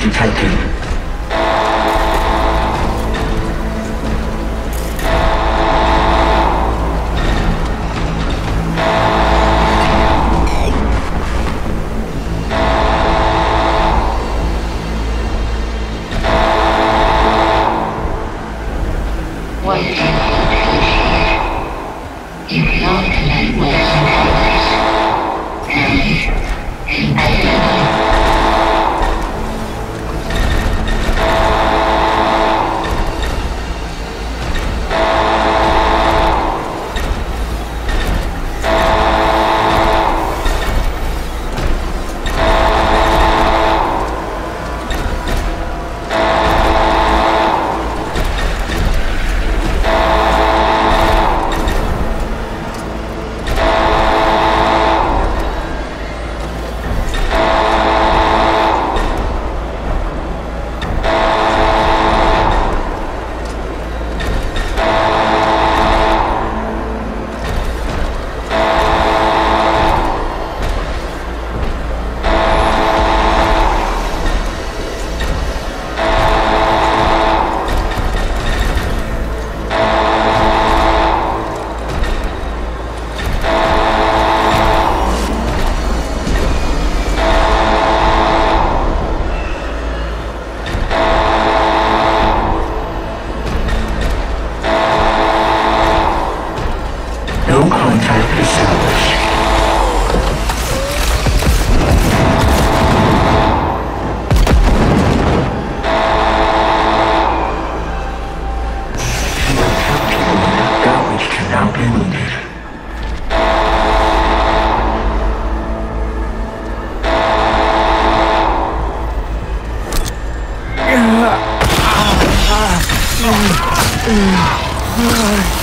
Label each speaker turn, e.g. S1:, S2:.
S1: 你太可 Ah!